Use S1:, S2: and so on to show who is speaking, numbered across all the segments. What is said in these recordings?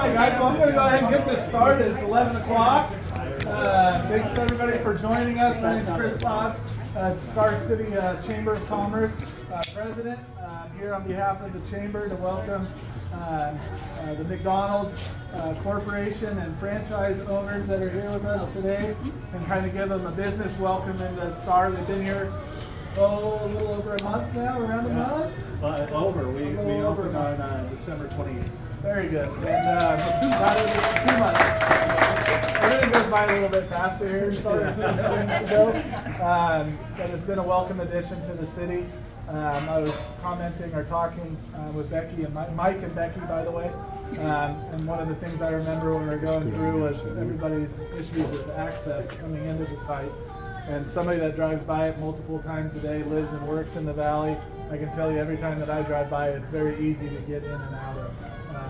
S1: right, guys, well, I'm going to go ahead and get this started. It's 11 o'clock. Uh, thanks everybody for joining us. My name is Chris Todd, uh, Star City uh, Chamber of Commerce uh, President. Uh, I'm here on behalf of the Chamber to welcome uh, uh, the McDonald's uh, Corporation and franchise owners that are here with us today and kind of give them a business welcome into Star. They've been here, oh, a little over a month now, around a month?
S2: Over. We, we
S1: over
S2: opened on uh, December 28th.
S1: Very good. And uh, for two, not even two months. Everything goes by a little bit faster here go. Um, but it's been a welcome addition to the city. Um, I was commenting or talking uh, with Becky and Mi- Mike and Becky, by the way. Um, and one of the things I remember when we were going through was everybody's issues with access coming into the site. And somebody that drives by it multiple times a day, lives and works in the valley, I can tell you every time that I drive by, it's very easy to get in and out.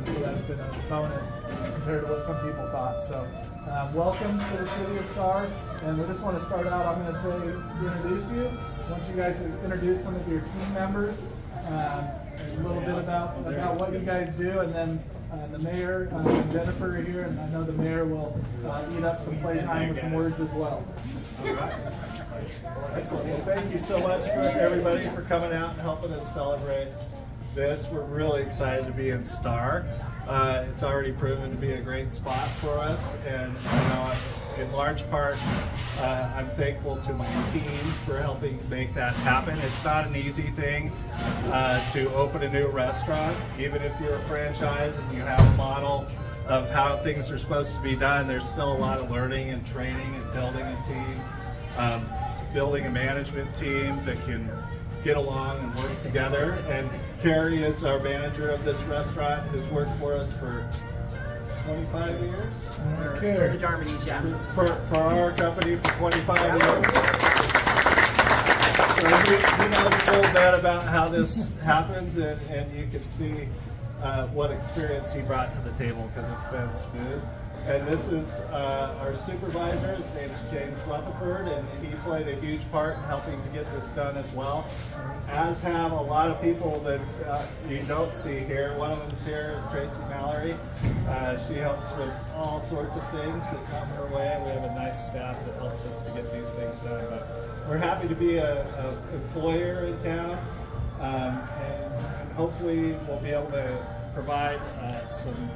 S1: So that's been a bonus compared to what some people thought. So um, welcome to the city of Star. And we just want to start out, I'm going to say, introduce you. Once you guys to introduce some of your team members, um, a little bit about, about what you guys do, and then uh, the mayor uh, and Jennifer are here, and I know the mayor will uh, eat up some playtime with some words as well.
S2: Excellent. Well, thank you so much for everybody for coming out and helping us celebrate this. We're really excited to be in Star. Uh, it's already proven to be a great spot for us, and you know, in large part, uh, I'm thankful to my team for helping make that happen. It's not an easy thing uh, to open a new restaurant, even if you're a franchise and you have a model of how things are supposed to be done. There's still a lot of learning and training and building a team, um, building a management team that can get along and work together. And Carrie is our manager of this restaurant, who's worked for us for 25 years.
S1: Okay.
S3: The Darmanies, yeah.
S2: For, for our company for 25 years. So he, he knows a little bit about how this happens, and, and you can see uh, what experience he brought to the table because it's been smooth. And this is uh, our supervisor. His name's James Rutherford, and he played a huge part in helping to get this done as well. As have a lot of people that uh, you don't see here. One of them's here, Tracy Mallory. Uh, she helps with all sorts of things that come her way. We have a nice staff that helps us to get these things done. But we're happy to be a, a employer in town, um, and, and hopefully we'll be able to provide uh, some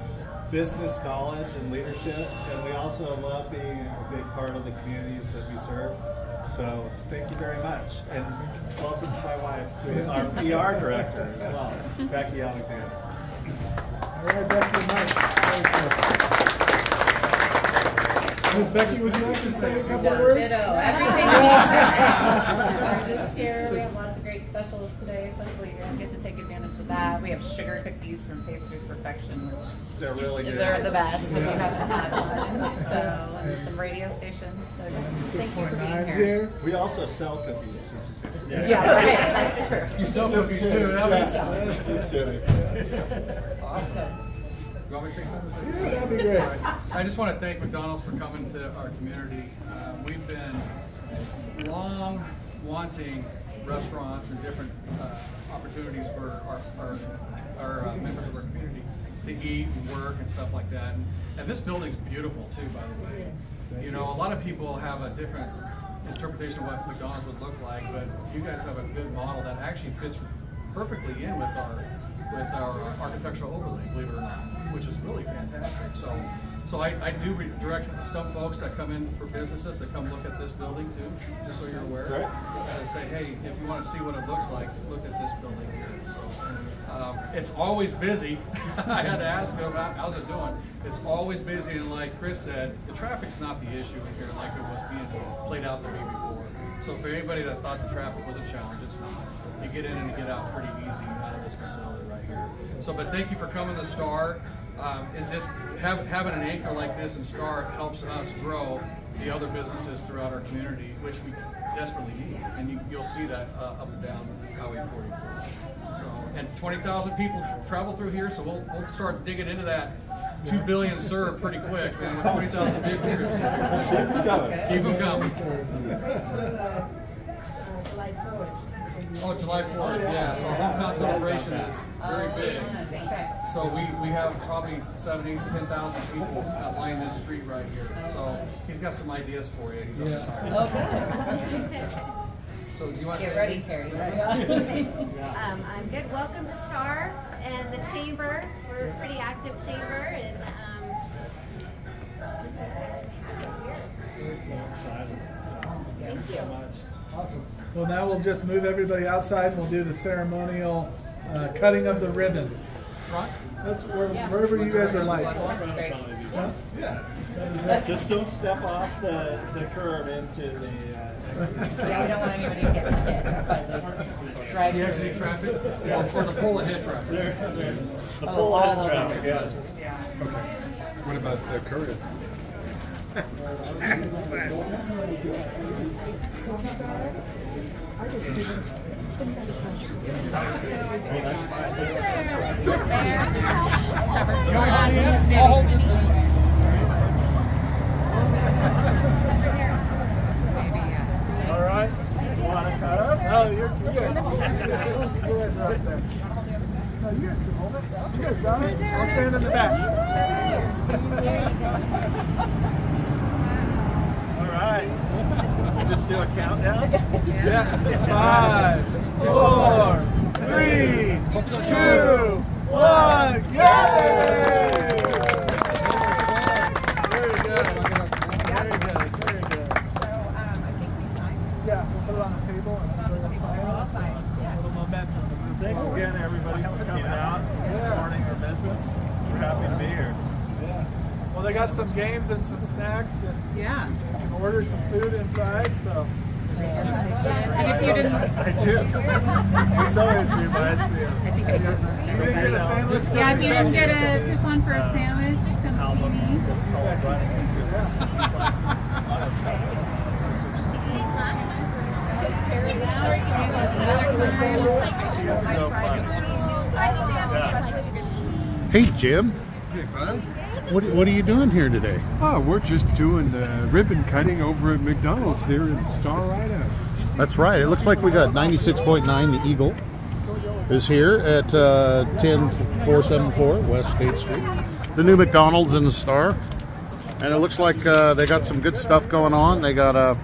S2: business knowledge and leadership, and we also love being a big part of the communities that we serve. So thank you very much, and welcome to my wife, who is our PR director as well, Becky Alexander.
S1: All right, Becky and Mike. Very good. Miss Becky, would you like to say a couple of words?
S4: Ditto, everything you said. We're just here, we have lots of specials today, so hopefully you guys get to take advantage of that. We have sugar cookies from Pastry Perfection, which
S2: They're really good.
S4: they're the best if you haven't had one. So, and some radio stations, so thank you for being here.
S1: here.
S2: We also sell cookies. just in case.
S4: Yeah, right, that's true.
S1: You sell cookies too, that
S2: Yeah,
S1: makes
S2: Just kidding.
S5: You want me to say something?
S1: Yeah, that'd be great.
S5: I just want to thank McDonald's for coming to our community. Uh, we've been long wanting restaurants and different uh, opportunities for our, our, our uh, members of our community to eat and work and stuff like that. And, and this building's beautiful too, by the way. You know, a lot of people have a different interpretation of what McDonald's would look like, but you guys have a good model that actually fits perfectly in with our with our architectural overlay, believe it or not, which is really fantastic. So, so I, I do redirect some folks that come in for businesses that come look at this building too, just so you're aware.
S2: Right.
S5: And say, hey, if you want to see what it looks like, look at this building here. So, um, it's always busy. I had to ask him, how's it doing? It's always busy, and like Chris said, the traffic's not the issue in here like it was being played out to me before. So for anybody that thought the traffic was a challenge, it's not. You get in and you get out pretty easy out of this facility right here. So, but thank you for coming to Star. Um, and this have, having an anchor like this in Star helps us grow the other businesses throughout our community, which we desperately need. And you, you'll see that uh, up and down Highway 44. So, and 20,000 people tr- travel through here, so we'll, we'll start digging into that. Two billion served pretty quick, man. With 20,000 people,
S2: Keep it coming.
S5: keep them coming. Oh, July 4th, yeah. So hometown celebration is very big. So we, we have probably seven, eight, ten thousand people that line this street right here. So he's got some ideas for you. He's
S1: Yeah.
S4: Oh, good.
S5: So do you want to
S4: Get ready,
S5: anything?
S4: Carrie.
S3: Um, I'm good. Welcome to Star and the Chamber. We're a pretty active chamber and um, just excited to have you here.
S2: Thank you so much.
S1: Awesome. Well, now we'll just move everybody outside and we'll do the ceremonial uh, cutting of the ribbon.
S5: Front?
S1: That's where, wherever you guys are like.
S4: That's great.
S1: Yes?
S2: Yeah. Just don't step off the, the curb into the uh, exit.
S4: Yeah, we don't want anybody to get hit by the drive.
S5: The exit traffic? Yeah, for the pull ahead traffic.
S2: There, there. The
S4: Oh,
S2: pull
S4: all
S2: ahead
S4: of
S2: traffic,
S4: those.
S2: yes.
S6: What about the current?
S5: I'll hold this in.
S2: All right. You want to cut up?
S1: You're, you're good. You guys are up there. No, you guys can hold it. You guys got it. I'll stand in the back.
S2: All right. Just do a countdown.
S1: Yeah. Five, four, three, two, one. Yay! Very good. Very good. Very good. Yeah, we'll put it on the table and then we'll sign it. A little momentum.
S2: Thanks again, everybody, for coming out and supporting our business. We're happy to be here.
S1: Yeah. Well, they got some games and some snacks, and
S4: Yeah.
S1: you can order some food inside. So.
S4: And if you didn't,
S2: I do. This always reminds me of
S4: I think I got most
S1: You didn't get a sandwich.
S7: Yeah, if you didn't get a coupon for a sandwich, come see me.
S2: It's called Running with Scissors. It's like auto scissors. It's so fun.
S6: Hey, Jim. What, what are you doing here today?
S8: Oh, we're just doing the ribbon cutting over at McDonald's here in Star Idaho.
S6: That's right. It looks like we got 96.9 The Eagle is here at uh, 10474 West State Street. The new McDonald's in the Star. And it looks like uh, they got some good stuff going on. They got a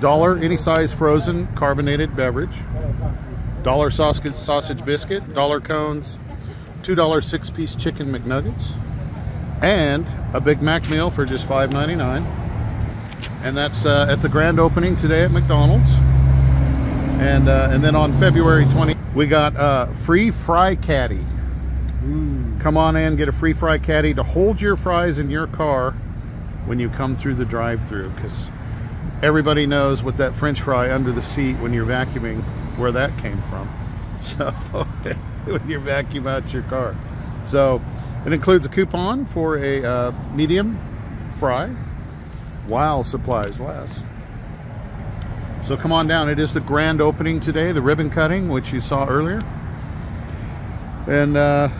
S6: dollar any size frozen carbonated beverage, dollar sausage, sausage biscuit, dollar cones, $2 six piece chicken McNuggets, and a Big Mac meal for just $5.99. And that's uh, at the grand opening today at McDonald's. And uh, and then on February 20, we got uh, free fry caddy. Come on in, get a free fry caddy to hold your fries in your car when you come through the drive-through, because everybody knows what that French fry under the seat when you're vacuuming, where that came from. So when you vacuum out your car, so it includes a coupon for a uh, medium fry while supplies last. So come on down. It is the grand opening today, the ribbon cutting, which you saw earlier. And uh,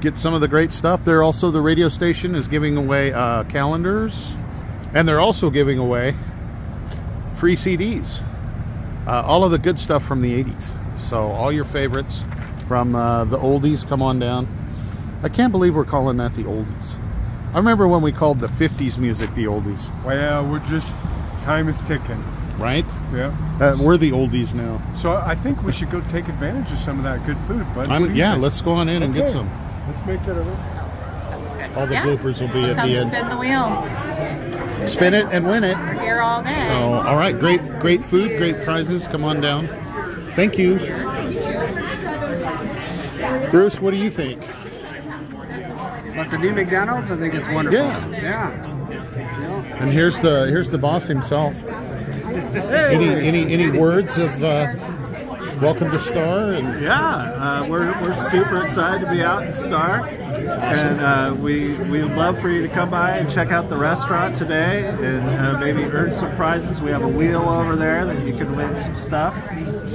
S6: get some of the great stuff. There also, the radio station is giving away uh, calendars. And they're also giving away free CDs. Uh, all of the good stuff from the 80s. So all your favorites from uh, the oldies, come on down. I can't believe we're calling that the oldies. I remember when we called the 50s music the oldies,
S8: Well, we're just, time is ticking.
S6: right?
S8: Yeah.
S6: Uh, we're the oldies now.
S8: So I think we should go take advantage of some of that good food. But
S6: I'm, yeah, let's go on in and get some.
S8: let's make that a little.
S6: All the
S7: Yeah.
S6: bloopers will be at the end.
S7: spin the wheel.
S6: Spin it and win it.
S7: We're here all day.
S6: So, all right, great, great food, great prizes. Come on down. Thank you, Bruce. What do you think?
S9: But the new McDonald's, I think it's wonderful.
S6: Yeah.
S9: Yeah.
S6: And here's the here's the boss himself. Any any any words of uh, welcome to Star and
S2: Yeah, uh, we're, we're super excited to be out in Star. And uh, we we would love for you to come by and check out the restaurant today and uh, maybe earn some prizes. We have a wheel over there that you can win some stuff.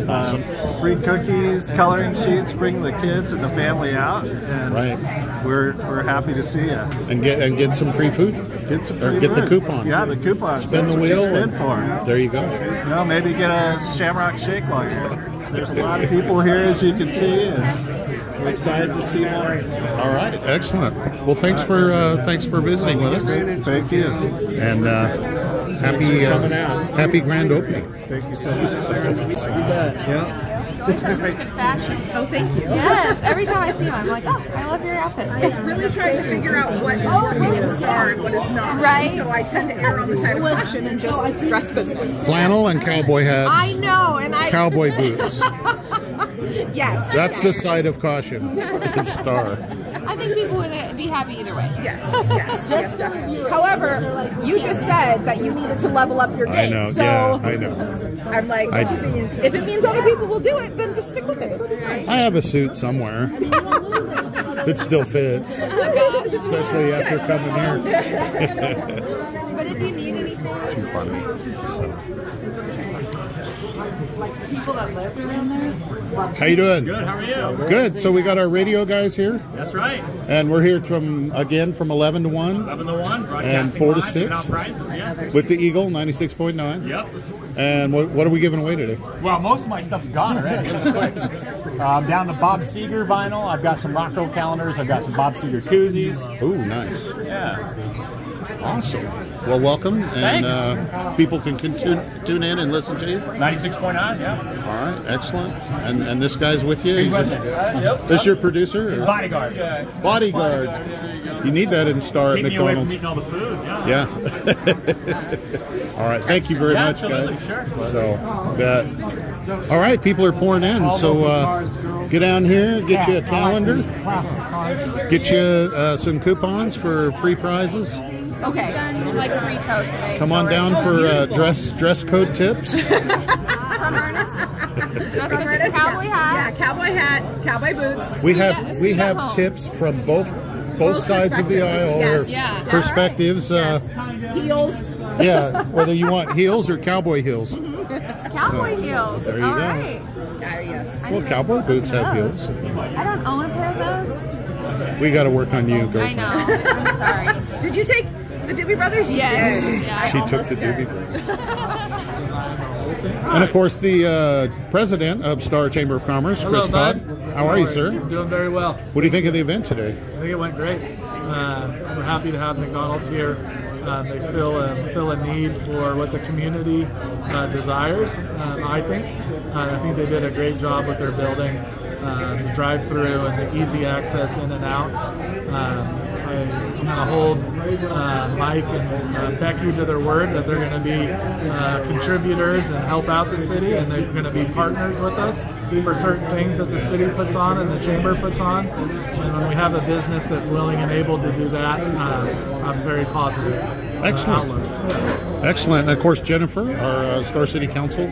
S2: Um, free cookies, coloring sheets. Bring the kids and the family out, and
S6: Right.
S2: we're we're happy to see you.
S6: and get and get some free food.
S2: Get some
S6: Or get the
S2: food.
S6: coupon.
S2: Yeah, the coupon.
S6: Spin
S2: That's
S6: the
S2: what you
S6: wheel.
S2: Spin for.
S6: There you go.
S2: You know, maybe get a Shamrock Shake while you're there. There's a lot of people here, as you can see, and we're excited to see more.
S6: All right, excellent. Well, thanks for uh, thanks for visiting with us,
S2: Thank you.
S6: and uh, happy uh, happy grand opening.
S2: Thank you so much. You bet. Yeah.
S4: You always have such good fashion.
S7: Oh, thank you.
S4: Yes, every time I see him, I'm like, oh, I love your outfit.
S7: It's really trying to figure out what is oh, working in Star and what is not.
S4: Right.
S7: So I tend to err on the side of caution and just dress business.
S6: Flannel and cowboy hats.
S7: I know, and I.
S6: cowboy boots.
S7: Yes.
S6: That's the side of caution. It's star.
S4: I think people would uh, be happy either way.
S7: Yes, yes, yes, definitely. However, you just said that you needed to level up your
S6: I
S7: game.
S6: know.
S7: So
S6: Yeah, I know.
S7: I'm like,
S6: I
S7: if it means other people will do it, then just stick with it.
S6: I have a suit somewhere. It still fits,
S4: Oh,
S6: especially after coming here.
S4: But if you need anything,
S6: Too funny. So.
S10: People that live around there.
S6: How you doing?
S11: Good, how are you?
S6: Good. So we got our radio guys here,
S11: That's right.
S6: and we're here from again from 11 to 1
S11: 11 to 1,
S6: And four to six.
S11: prizes, yeah.
S6: with the Eagle 96.9.
S11: Yep.
S6: And what, what are we giving away today?
S11: Well, most of my stuff's gone already. It was quick. I'm down to Bob Seger vinyl. I've got some Rocco calendars. I've got some Bob Seger koozies.
S6: Ooh, nice.
S11: Yeah.
S6: Awesome. Well, welcome, and
S11: Thanks.
S6: uh, people can, can tune, tune in and listen to you.
S11: 96.9, yeah.
S6: All right, excellent. And and this guy's with you.
S11: He's
S6: He's-
S11: with me. yep.
S6: This your producer? or-
S11: Bodyguard.
S6: Bodyguard. You need that in Star at
S11: Keep me away from
S6: McDonald's.
S11: eating all the food. Yeah.
S6: Yeah. all right. Thank you very
S11: Yeah,
S6: much,
S11: absolutely,
S6: guys.
S11: sure.
S6: So that. All right, people are pouring in. So uh, get down here, get you a calendar, get you uh, some coupons for free prizes.
S4: Okay. Done like three totes today.
S6: Come on down for uh, dress dress code tips.
S4: From Ernest. Dress code, cowboy
S7: yeah.
S4: hat.
S7: Yeah, cowboy hat, cowboy boots.
S6: We have we have
S4: home.
S6: tips from both both sides of the aisle
S7: Yes.
S6: or
S4: Yeah.
S6: perspectives. Uh,
S7: Heels.
S6: yeah, whether you want heels or cowboy heels.
S4: Cowboy
S6: So,
S4: heels.
S6: there you
S4: All
S6: go.
S4: right.
S7: Yes.
S6: Well, cowboy boots have heels.
S4: I don't own a pair of those.
S6: We got to work on you,
S4: I know. I'm sorry.
S7: Did you take the Doobie Brothers? You
S4: Yes.
S7: did.
S4: Yeah.
S6: She took the doobie break. And of course, the uh, president of Star Chamber of Commerce, Chris
S1: Hello,
S6: Todd.
S1: bud.
S6: How are you, sir?
S1: Doing very well.
S6: What do you think of the event today?
S1: I think it went great. Uh, we're happy to have McDonald's here. Um, they fill a, fill a need for what the community uh, desires, um, I think. Uh, I think they did a great job with their building, um, drive through and the easy access in and out. I'm going to hold uh, Mike and uh, Becky to their word that they're going to be uh, contributors and help out the city, and they're going to be partners with us for certain things that the city puts on and the chamber puts on. And when we have a business that's willing and able to do that, uh, I'm very positive.
S6: Excellent. Excellent. And of course, Jennifer, our uh, Star City Council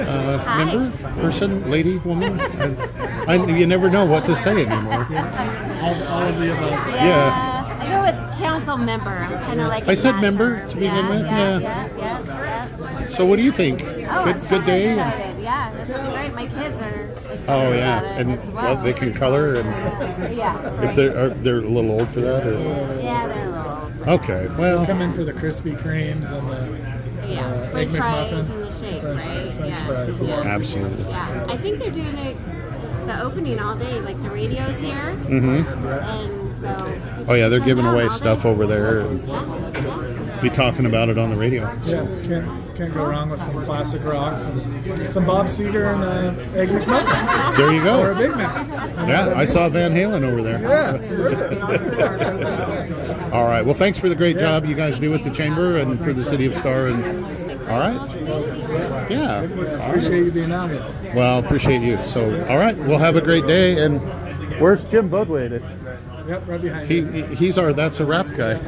S6: uh, member, person, lady, woman. I, I, you never know what to say anymore.
S1: All, all of the above.
S6: Yeah.
S12: I go with council member. I'm kind of like.
S6: I
S12: a
S6: said member
S12: her.
S6: to begin
S12: yeah,
S6: with,
S12: Yeah,
S6: yeah.
S12: yeah, yeah, yeah.
S6: So, what do you think?
S12: Oh,
S6: good,
S12: I'm
S6: good day.
S12: Excited. Yeah, that's gonna be great. My kids are
S6: Oh yeah, and
S12: well.
S6: well, they can color, and
S12: Yeah.
S6: if they're are, they're a little old for that, or
S12: Yeah, they're a little.
S6: okay, well,
S1: Come in for the Krispy Kremes and the
S12: Yeah,
S1: uh,
S12: French
S1: egg
S12: fries
S1: McMuffin.
S12: And the shake,
S1: French,
S12: right?
S1: French
S12: yeah.
S1: fries.
S12: yeah.
S6: Absolutely.
S12: Yeah, I think they're doing it, the opening all day. Like the radio's here,
S6: Mm-hmm.
S12: and so.
S6: oh yeah, they're giving away stuff
S12: day.
S6: over there, and
S12: Yeah, yeah.
S6: be talking about it on the radio.
S1: Yeah, can't, can't go wrong with some classic rocks and some Bob Seger and uh, egg McMuffin.
S6: There you go.
S1: Or a Big Mac.
S6: Yeah, I saw Van Halen over there.
S1: Yeah.
S6: All right. Well, thanks for the great job you guys do with the chamber and for the city of Star. And all right. Yeah.
S1: Appreciate you being out here.
S6: Well, appreciate you. So, all right. We'll have a great day. And where's Jim Budway?
S1: Yep, right behind
S6: he, he, he's our that's a rap guy.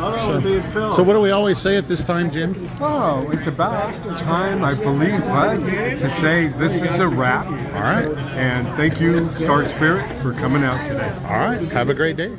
S2: Oh, we're being filmed.
S6: So what do we always say at this time, Jim?
S8: Oh, it's about time, I believe, Bud, to say this is a wrap.
S6: All right.
S8: And thank you, Star Spirit, for coming out today.
S6: All right. Have a great day.